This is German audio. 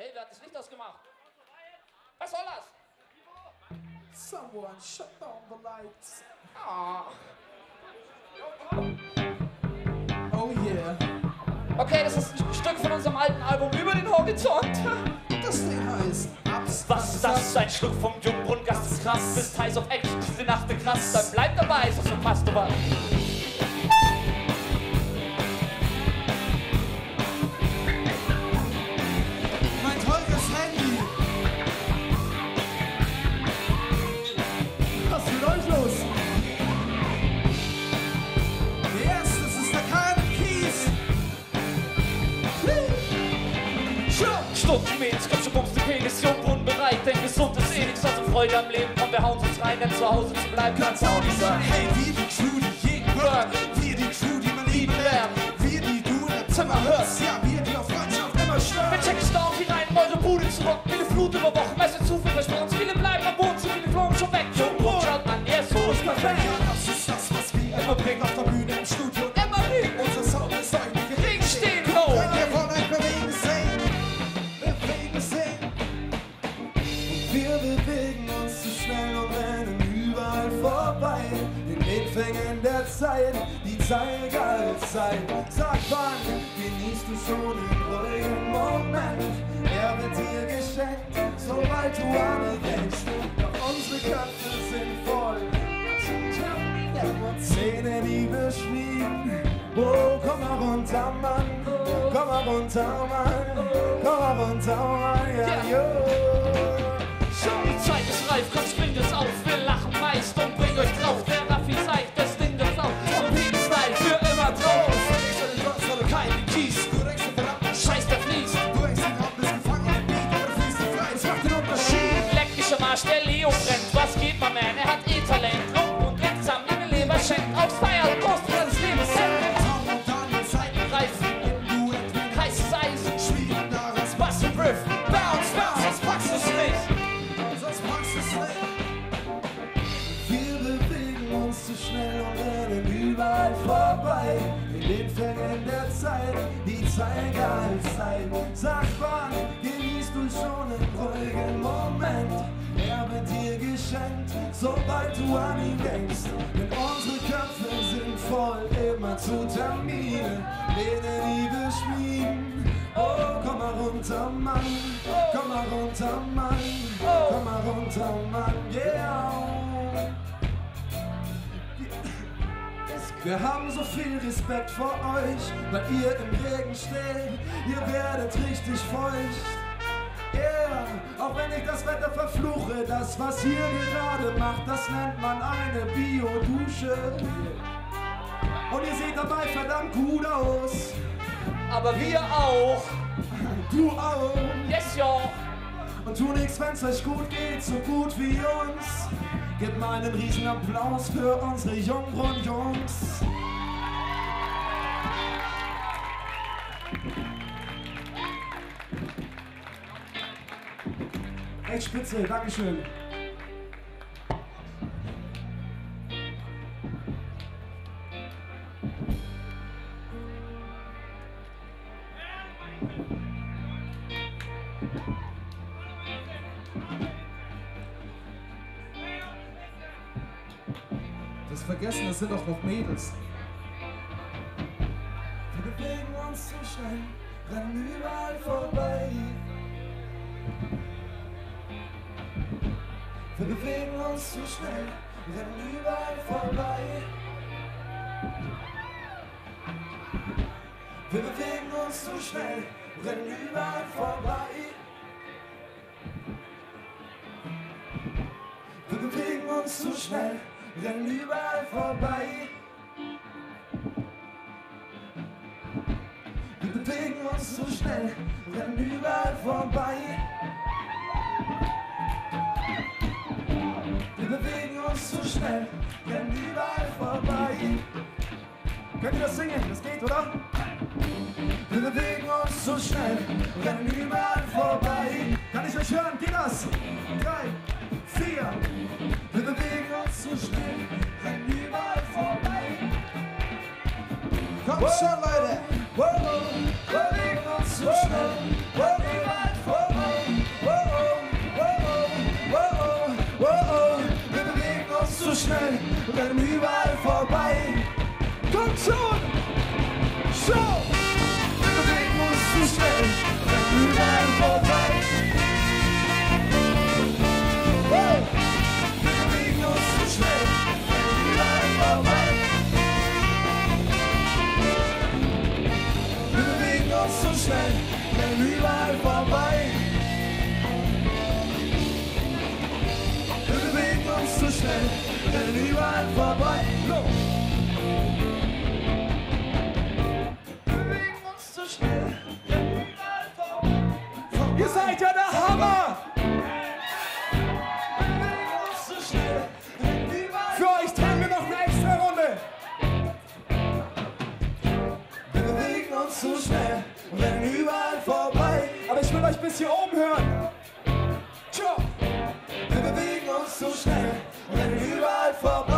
Hey, wer hat das Licht ausgemacht? Was soll das? Someone shut down the lights. Ah. Oh yeah. Okay, das ist ein Stück von unserem alten Album Über den Horizont. Das Ding heißt Abs. Was ist das? Ein Schluck vom Jungbrunnengast ist krass. Bist heiß auf Action, diese Nacht ist krass. Dann bleib dabei, sonst verpasst du was. Mein Freude am Leben. Komm, wir hauen uns rein, denn zu Hause zu bleiben kann's auch nicht sein. Hey, wir die Crew, die jeden hört. Wir die Crew, die man lieben lernt. Wir, die du im Zimmer hörst. Ja, wir, die auf Freundschaft immer Wir schwören. checken Stau hinein, in eure Bude zurück. Viele Flut über Wochen, es ist zu viel Response. Viele bleiben am Boden, zu viele flogen schon weg. Jungbrunnen, schaut an, yes, so ist perfekt. Ja, das ist das, was wir immer bringen auf der Bühne im Studio. Immer wie Unser Sound ist euch nicht Regen stehen, ho. Wenn ihr von euch bewegen sehen, bewegen sehen. Und wir bewegen zu schnell und rennen überall vorbei. In den Fängen der Zeit, die Zeigerzeit. Sag wann, genießt du schon den ruhigen Moment. Er wird dir geschenkt, sobald du an ihn denkst. Doch unsere Köpfe sind voll. Zähne, die wir schmieden. Oh, komm mal runter, Mann. Komm mal runter, Mann. Komm mal runter, Mann. Ja, Ja. Die Zeit ist reif, komm, springt es auf. Wir lachen meist und bringen euch drauf. Der Raffi zeigt, das Ding das auf. Und Style für immer drauf. Keine Kies, Scheiß, der fließt. du denkst, den Raum bist gefangen im Beat, aber fließt frei. Es macht den Unterschied. Leck mich am Arsch, der Leo brennt. Überall vorbei. In den Fängen der Zeit, die Zeigerzeit. Sag wann, genießt du schon einen ruhigen Moment. Er wird dir geschenkt, sobald du an ihn denkst. Denn unsere Köpfe sind voll, immer zu Terminen. Pläne, die wir schmieden. Oh, komm mal runter, Mann. Komm mal runter, Mann. Komm mal runter, Mann. Yeah. Wir haben so viel Respekt vor euch, weil ihr im Regen steht. Ihr werdet richtig feucht. Yeah, auch wenn ich das Wetter verfluche, das was ihr gerade macht, das nennt man eine Biodusche. Und ihr seht dabei verdammt gut aus. Aber wir auch. Du auch. Yes, yo. Und tu nix, wenn's euch gut geht, so gut wie uns. Gebt mal einen riesen Applaus für unsere Jungbrunnen-Jungs. Echt spitze, Dankeschön. Das vergessen, das sind doch noch Mädels. Wir bewegen uns zu schnell, rennen überall vorbei. Wir bewegen uns zu schnell, rennen überall vorbei. Wir bewegen uns zu schnell, rennen überall vorbei. Wir bewegen uns zu schnell, rennen überall vorbei. Wir bewegen uns zu schnell, rennen überall vorbei. Wir bewegen uns zu schnell, rennen überall vorbei. Könnt ihr das singen? Das geht, oder? Wir bewegen uns zu schnell, rennen überall vorbei. Kann ich euch hören? Geht das? Worldweite, worldweite, worldweite, so schnell, worldweit, überall vorbei. Kommt schon! Show! går så snabbt, men vi var vorbei. Det blev så snabbt, men vi var vorbei. No. es hier oben hören. Ciao. Wir bewegen uns so schnell und rennen überall vorbei.